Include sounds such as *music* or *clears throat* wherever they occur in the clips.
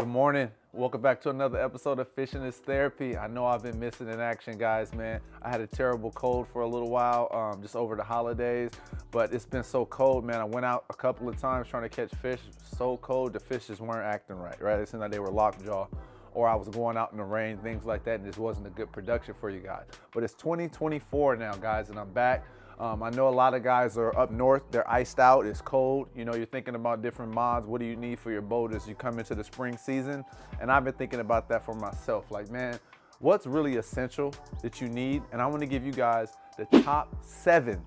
Good morning. Welcome back to another episode of Fishing is Therapy. I know I've been missing in action, guys, man. I had a terrible cold for a little while, um, just over the holidays, but it's been so cold, man. I went out a couple of times trying to catch fish. So cold, the fish just weren't acting right, right? It seemed like they were lockjaw or I was going out in the rain, things like that, and this wasn't a good production for you guys. But it's 2024 now, guys, and I'm back. Um, I know a lot of guys are up north, they're iced out, it's cold. You know, you're thinking about different mods. What do you need for your boat as you come into the spring season? And I've been thinking about that for myself. Like, man, what's really essential that you need? And I want to give you guys the top seven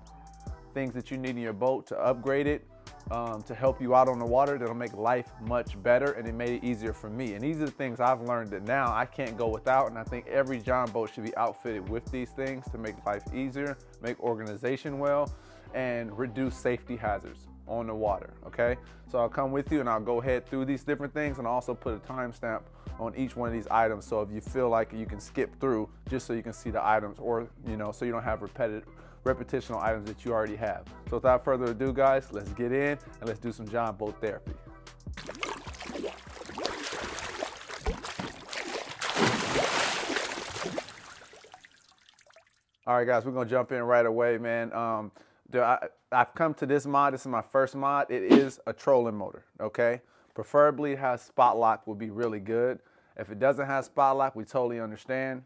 things that you need in your boat to upgrade it um, to help you out on the water that'll make life much better and it made it easier for me. And these are the things I've learned that now I can't go without and I think every Jon boat should be outfitted with these things to make life easier, make organization well, and reduce safety hazards on the water, okay? So I'll come with you and I'll go ahead through these different things and I'll also put a timestamp on each one of these items so if you feel like you can skip through just so you can see the items or, you know, so you don't have repetitive repetitional items that you already have. So without further ado, guys, let's get in and let's do some Jon boat therapy. All right, guys, we're gonna jump in right away, man. Um, I, have come to this mod. This is my first mod. It is a trolling motor, okay? Preferably has spot lock would be really good. If it doesn't have spot lock, we totally understand.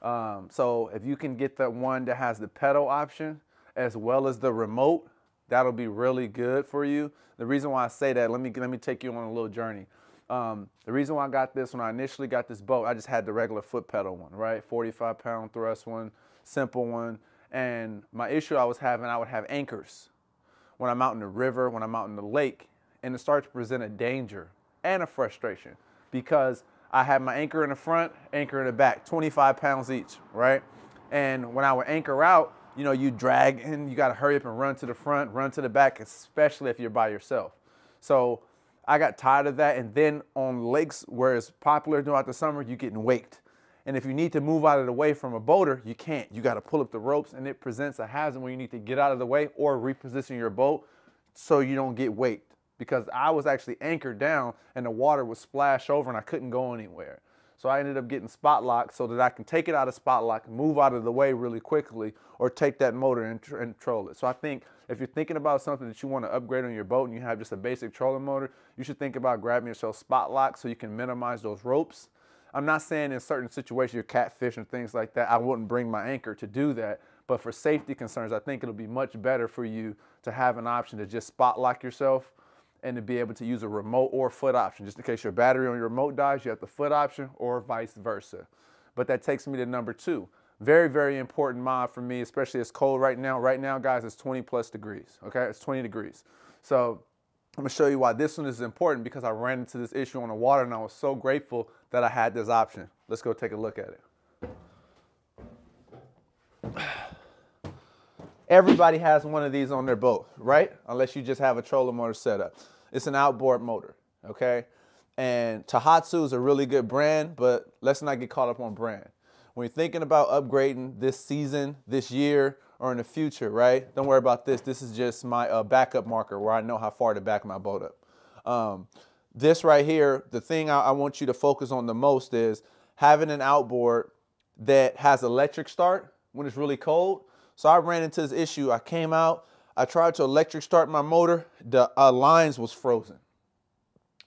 Um, so if you can get the one that has the pedal option as well as the remote, that'll be really good for you. The reason why I say that, let me let me take you on a little journey. Um, the reason why I got this when I initially got this boat, I just had the regular foot pedal one, right? 45 pound thrust one, simple one. And my issue I was having, I would have anchors when I'm out in the river, when I'm out in the lake, and it starts to present a danger and a frustration because I had my anchor in the front, anchor in the back, 25 pounds each, right? And when I would anchor out, you know, you drag and you got to hurry up and run to the front, run to the back, especially if you're by yourself. So I got tired of that. And then on lakes where it's popular throughout the summer, you're getting waked. And if you need to move out of the way from a boater, you can't. You got to pull up the ropes and it presents a hazard where you need to get out of the way or reposition your boat so you don't get waked because I was actually anchored down and the water would splash over and I couldn't go anywhere. So I ended up getting spot lock so that I can take it out of spot lock, move out of the way really quickly, or take that motor and, and troll it. So I think if you're thinking about something that you want to upgrade on your boat and you have just a basic trolling motor, you should think about grabbing yourself spot lock so you can minimize those ropes. I'm not saying in certain situations, you're catfish and things like that, I wouldn't bring my anchor to do that. But for safety concerns, I think it'll be much better for you to have an option to just spot lock yourself and to be able to use a remote or foot option. Just in case your battery on your remote dies, you have the foot option or vice versa. But that takes me to number two. Very, very important mod for me, especially it's cold right now. Right now, guys, it's 20 plus degrees, okay? It's 20 degrees. So I'm gonna show you why this one is important because I ran into this issue on the water and I was so grateful that I had this option. Let's go take a look at it. *sighs* Everybody has one of these on their boat, right? Unless you just have a trolling motor setup. It's an outboard motor, okay? And Tohatsu is a really good brand, but let's not get caught up on brand. When you're thinking about upgrading this season, this year, or in the future, right? Don't worry about this. This is just my uh, backup marker where I know how far to back my boat up. Um, this right here, the thing I, I want you to focus on the most is having an outboard that has electric start when it's really cold. So I ran into this issue. I came out, I tried to electric start my motor. The uh, lines was frozen.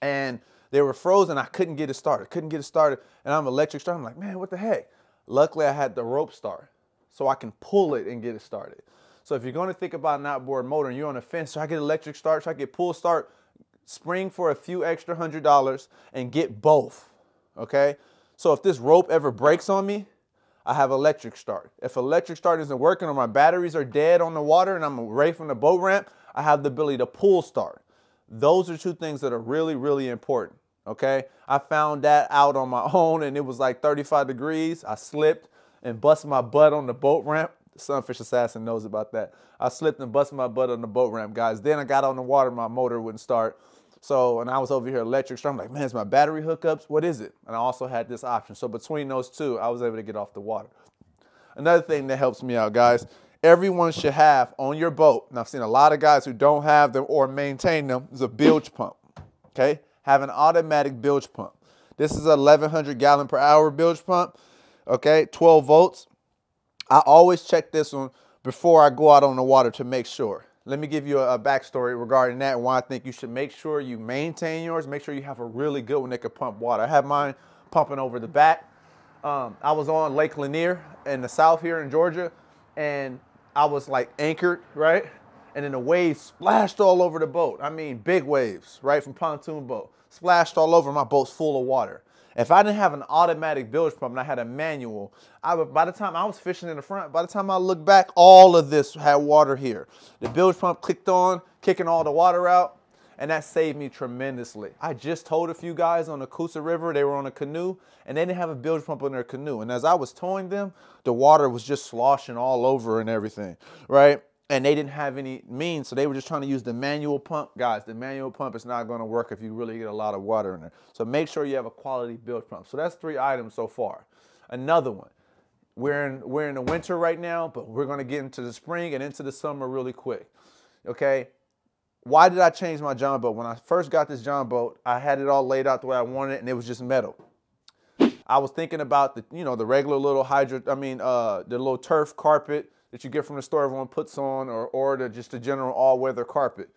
And they were frozen. I couldn't get it started. Couldn't get it started. And I'm electric start. I'm like, man, what the heck? Luckily, I had the rope start. So I can pull it and get it started. So if you're going to think about an outboard motor and you're on the fence, so I get electric start, so I get pull start, spring for a few extra hundred dollars and get both. Okay? So if this rope ever breaks on me, I have electric start. If electric start isn't working or my batteries are dead on the water and I'm away from the boat ramp, I have the ability to pull start. Those are two things that are really, really important. Okay. I found that out on my *laughs* own and it was like 35 degrees. I slipped and busted my butt on the boat ramp. The Sunfish Assassin knows about that. I slipped and busted my butt on the boat ramp, guys. Then I got on the water, my motor wouldn't start. So, and I was over here electric, so I'm like, man, is my battery hookups? What is it? And I also had this option. So between those two, I was able to get off the water. Another thing that helps me out, guys, everyone should have on your boat, and I've seen a lot of guys who don't have them or maintain them, is a bilge pump, okay? Have an automatic bilge pump. This is a 1100 gallon per hour bilge pump. Okay, 12 volts. I always check this one before I go out on the water to make sure. Let me give you a, backstory regarding that and why I think you should make sure you maintain yours. Make sure you have a really good one that can pump water. I have mine pumping over the back. Um, I was on Lake Lanier in the south here in Georgia, and I was like anchored, right? And then the waves splashed all over the boat. I mean, big waves, right, from pontoon boat. Splashed all over. My boat's full of water. If I didn't have an automatic bilge pump and I had a manual, I would, by the time I was fishing in the front, by the time I looked back, all of this had water here. The bilge pump clicked on, kicking all the water out, and that saved me tremendously. I just told a few guys on the Coosa River, they were on a canoe, and they didn't have a bilge pump in their canoe. And as I was towing them, the water was just sloshing all over and everything, right? And they didn't have any means, so they were just trying to use the manual pump. Guys, the manual pump is not going to work if you really get a lot of water in there. So make sure you have a quality bilge pump. So that's three items so far. Another one, we're in we're in the winter right now, but we're going to get into the spring and into the summer really quick. Okay, why did I change my Jon boat? When I first got this Jon boat, I had it all laid out the way I wanted it, and it was just metal. I was thinking about the you know the regular little hydro, I mean uh, the little turf carpet that you get from the store everyone puts on or, or the, just a general all-weather carpet.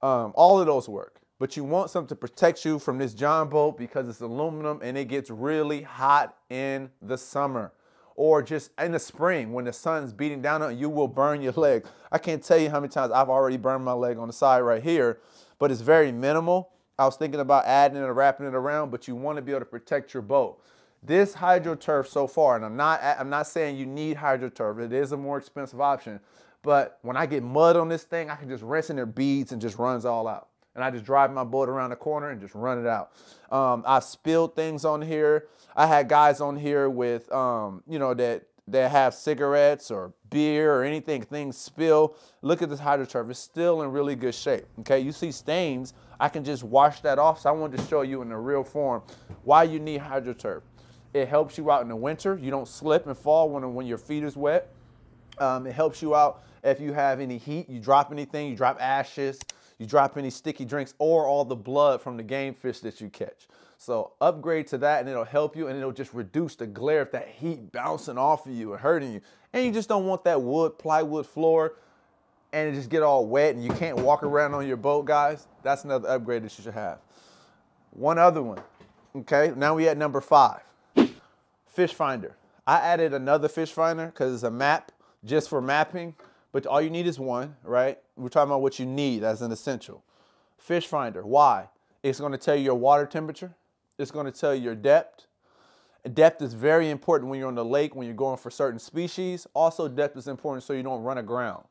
Um, all of those work. But you want something to protect you from this Jon boat because it's aluminum and it gets really hot in the summer or just in the spring when the sun's beating down on you, you will burn your leg. I can't tell you how many times I've already burned my leg on the side right here, but it's very minimal. I was thinking about adding it or wrapping it around, but you want to be able to protect your boat. This HydroTurf so far, and I'm not, I'm not saying you need HydroTurf. It is a more expensive option. But when I get mud on this thing, I can just rinse in their beads and just runs all out. And I just drive my boat around the corner and just run it out. Um, I've spilled things on here. I had guys on here with, um, you know, that that have cigarettes or beer or anything, things spill. Look at this HydroTurf. It's still in really good shape. Okay, you see stains. I can just wash that off. So I wanted to show you in the real form why you need HydroTurf. It helps you out in the winter. You don't slip and fall when, when your feet is wet. Um, it helps you out if you have any heat, you drop anything, you drop ashes, you drop any sticky drinks or all the blood from the game fish that you catch. So upgrade to that and it'll help you and it'll just reduce the glare of that heat bouncing off of you and hurting you. And you just don't want that wood, plywood floor and it just get all wet and you can't walk around on your boat, guys. That's another upgrade that you should have. One other one, okay? Now we at number five fish finder. I added another fish finder because it's a map just for mapping, but all you need is one, right? We're talking about what you need as an essential. Fish finder, why? It's gonna tell you your water temperature. It's gonna tell you your depth. Depth is very important when you're on the lake, when you're going for certain species. Also, depth is important so you don't run aground,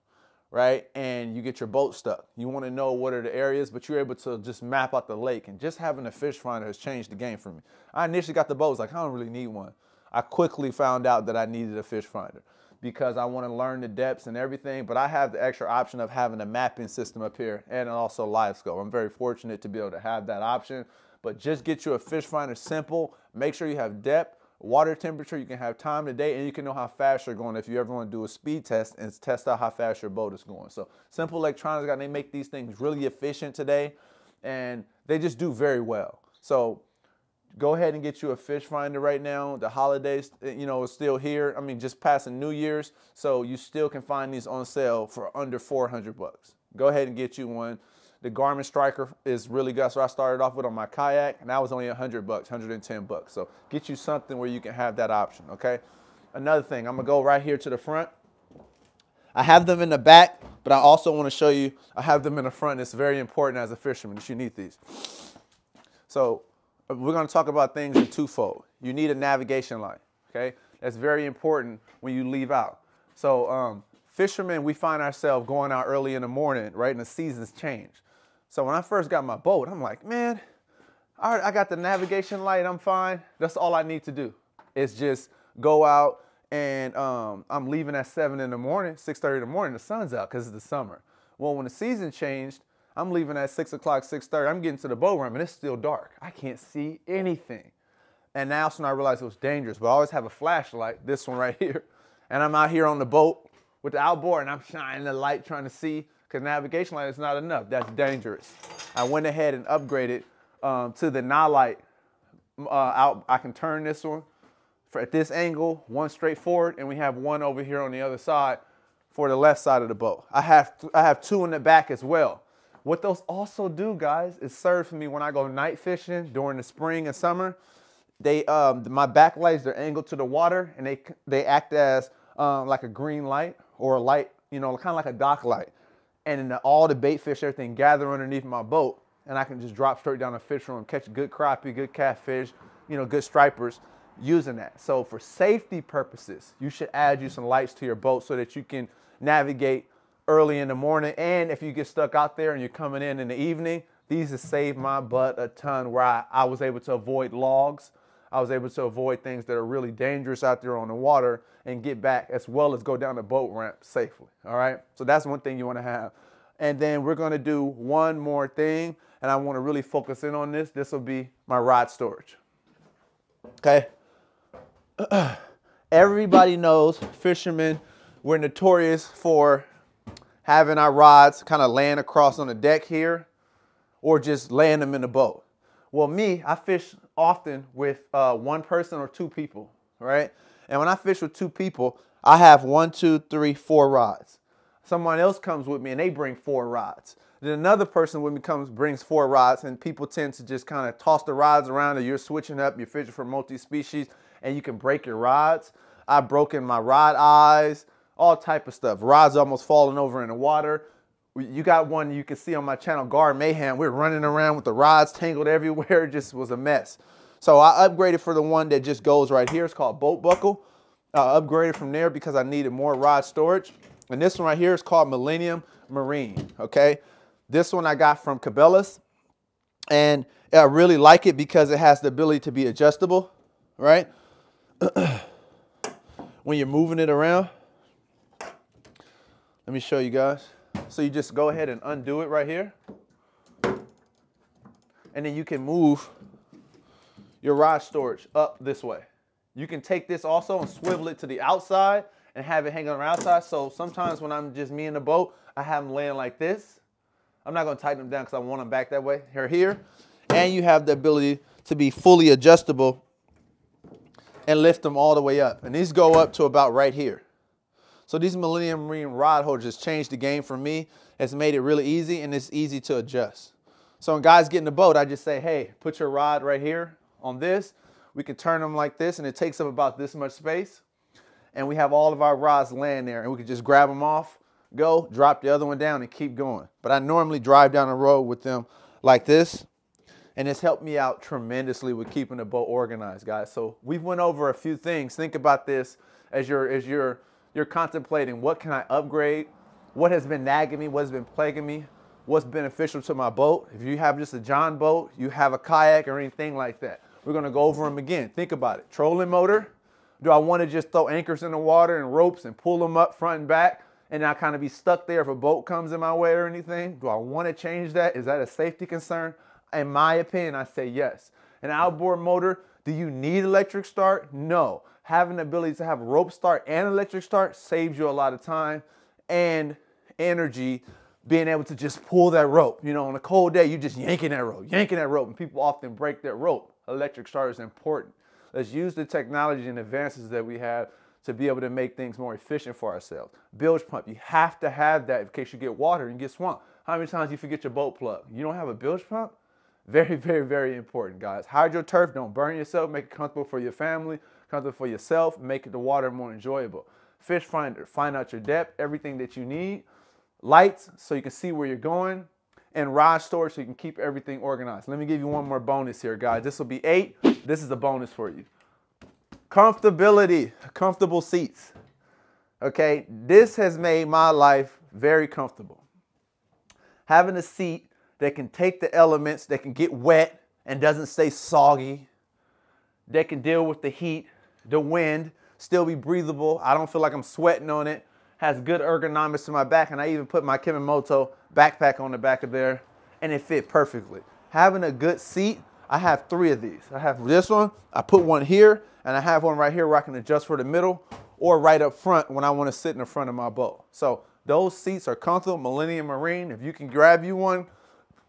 right? And you get your boat stuck. You wanna know what are the areas, but you're able to just map out the lake. And just having a fish finder has changed the game for me. I initially got the boat, was like, I don't really need one. I quickly found out that I needed a fish finder because I want to learn the depths and everything, but I have the extra option of having a mapping system up here and also live scope. I'm very fortunate to be able to have that option, but just get you a fish finder simple. Make sure you have depth, water temperature, you can have time of day, and you can know how fast you're going if you ever want to do a speed test and test out how fast your boat is going. So Simple Electronics, got they make these things really efficient today, and they just do very well. So go ahead and get you a fish finder right now. The holidays, eh, you know, is still here. I mean, just passing New Year's, so you still can find these on sale for under 400 bucks. Go ahead and get you one. The Garmin Striker is really good. So I started off with on my kayak, and that was only 100 bucks, 110 bucks. So get you something where you can have that option, okay? Another thing, I'm gonna go right here to the front. I have them in the back, but I also wanna show you, I have them in the front. It's very important as a fisherman that you need these. So we're going to talk about things in twofold. You need a navigation light, okay? That's very important when you leave out. So um, fishermen, we find ourselves going out early in the morning, right? And the seasons change. So when I first got my boat, I'm like, man, all right, I got the navigation light, I'm fine. That's all I need to do. It's just go out and um, I'm leaving at seven in the morning, 6.30 in the morning, the sun's out because it's the summer. Well, when the season changed, I'm leaving at 6 o'clock, 6.30. I'm getting to the boat ramp and it's still dark. I can't see anything. And now when I realized it was dangerous, but I always have a flashlight, this one right *laughs* here. And I'm out here on the boat with the outboard and I'm shining the light trying to see because navigation light is not enough. That's dangerous. I went ahead and upgraded um, to the Nilight uh, out. I can turn this one for, at this angle, one straight forward, and we have one over here on the other side for the left side of the boat. I have I have two in the back as well. What those also do, guys, is serve for me when I go night fishing during the spring and summer. They um, my backlights they're angled to the water and they they act as um, like a green light or a light, you know, kind of like a dock light. And all the bait fish, everything gather underneath my boat, and I can just drop straight down the fish room, catch good crappie, good catfish, you know, good stripers using that. So for safety purposes, you should add you some lights to your boat so that you can navigate early in the morning. And if you get stuck out there and you're coming in in the evening, these have saved my butt a ton where I, I was able to avoid logs. I was able to avoid things that are really dangerous out there on the water and get back as well as go down the boat ramp safely. All right. So that's one thing you want to have. And then we're going to do one more thing. And I want to really focus in on this. This will be my rod storage. Okay. *clears throat* Everybody knows fishermen, we're notorious for having our rods kind of laying across on the deck here or just laying them in the boat. Well, me, I fish often with uh, one person or two people, right? And when I fish with two people, I have one, two, three, four rods. Someone else comes with me and they bring four rods. Then another person with me comes brings four rods, and people tend to just kind of toss the rods around, and you're switching up. You're fishing for multi-species, and you can break your rods. I've broken my rod eyes, all type of stuff. Rods almost falling over in the water. You got one you can see on my channel, Gar Mayhem. We're running around with the rods tangled *laughs* everywhere. It just was a mess. So I upgraded for the one that just goes right here. It's called Boat Buckle. I upgraded from there because I needed more rod storage. And this one right here is called Millennium Marine, okay? This one I got from Cabela's. And I really like it because it has the ability to be adjustable, right? *clears throat* when you're moving it around. Let me show you guys. So you just go ahead and undo it right here. And then you can move your rod storage up this way. You can take this also and swivel it to the outside and have it hanging on the outside. So sometimes when I'm just me in the boat, I have them laying like this. I'm not gonna tighten them down because I want them back that way, here, here. And you have the ability to be fully adjustable and lift them all the way up. And these go up to about right here. So these Millennium Marine rod holders changed the game for me. It's made it really easy and it's easy to adjust. So when guys get in the boat, I just say, hey, put your rod right here on this. We can turn them like this and it takes up about this much space. And we have all of our rods laying there and we can just grab them off, go, drop the other one down and keep going. But I normally drive down the road with them like this. And it's helped me out tremendously with keeping the boat organized, guys. So we've went over a few things. Think about this as you're, as you're, you're contemplating what can I upgrade? What has been nagging me? What has been plaguing me? What's beneficial to my boat? If you have just a Jon boat, you have a kayak or anything like that. We're gonna go over them again. Think about it. Trolling motor. Do I wanna just throw anchors in the water and ropes and pull them up front and back and I kind of be stuck there if a boat comes in my way or anything? Do I wanna change that? Is that a safety concern? In my opinion, I say yes. An outboard motor, do you need electric start? No. Having the ability to have rope start and electric start saves you a lot of time and energy being able to just pull that rope. You know, on a cold day, you're just yanking that rope, yanking that rope, and people often break that rope. Electric start is important. Let's use the technology and advances that we have to be able to make things more efficient for ourselves. Bilge pump, you have to have that in case you get water and get swamped. How many times you forget your boat plug? You don't have a bilge pump? Very, *laughs* very, very important, guys. HydroTurf, don't burn yourself. Make it comfortable for your family, comfortable for yourself. Make the water more enjoyable. Fish finder, find out your depth, everything that you need. Lights, so you can see where you're going. And rod storage, so you can keep everything organized. Let me give you one more bonus here, guys. This will be eight. This is a bonus for you. Comfortability, comfortable seats. Okay, this has made my life very comfortable. Having a seat that can take the elements, that can get wet and doesn't stay soggy, that can deal with the heat, the wind, still be breathable. I don't feel like I'm sweating on it. Has good ergonomics to my back, and I even put my Kemimoto backpack on the back of there, and it fit perfectly. Having a good seat, I have three of these. I have this one, I put one here, and I have one right here where I can adjust for the middle, or right up front when I want to sit in the front of my boat. So those seats are comfortable, Millennium Marine. If you can grab you one,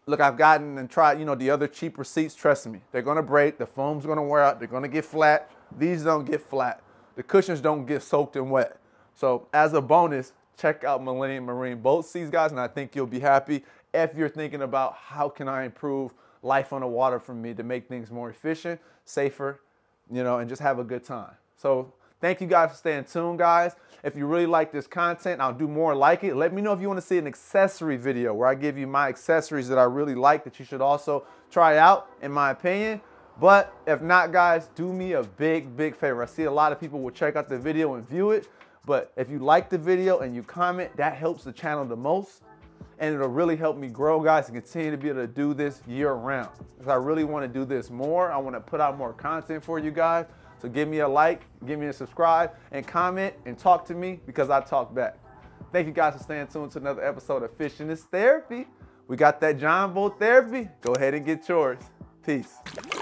look, I've gotten and tried, you know, the other cheaper seats, trust me, they're gonna break, the foam's gonna wear out, they're gonna get flat. These don't get flat. The cushions don't get soaked and wet. So as a bonus, check out Millennium Marine boat seats, guys, and I think you'll be happy if you're thinking about how can I improve life on the water for me to make things more efficient, safer, you know, and just have a good time. So thank you guys for staying tuned, guys. If you really like this content, I'll do more like it. Let me know if you want to see an accessory video where I give you my accessories that I really like that you should also try out, in my opinion. But if not, guys, do me a big, big favor. I see a lot of people will check out the video and view it. But if you like the video and you comment, that helps the channel the most. And it'll really help me grow, guys, and continue to be able to do this year round. Because I really want to do this more. I want to put out more content for you guys. So give me a like, give me a subscribe, and comment and talk to me because I talk back. Thank you guys for staying tuned to another episode of Fishing is Therapy. We got that Jon Boat Therapy. Go ahead and get yours. Peace.